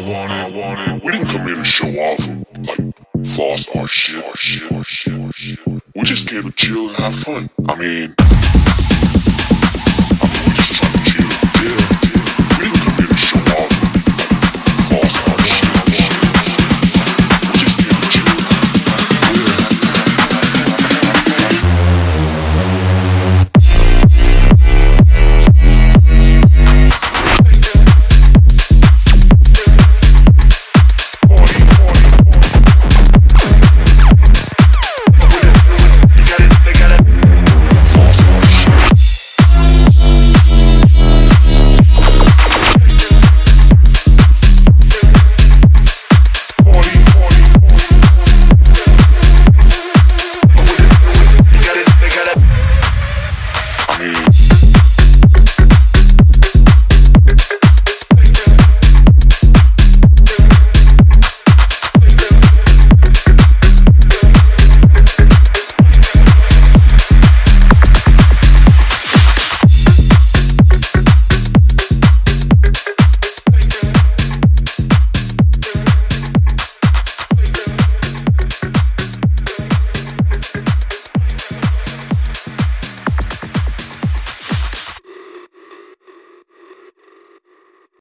I want it, I want it. We didn't come here to show off like floss our shit, our shit, our shit, our shit. We just came to chill and have fun. I mean.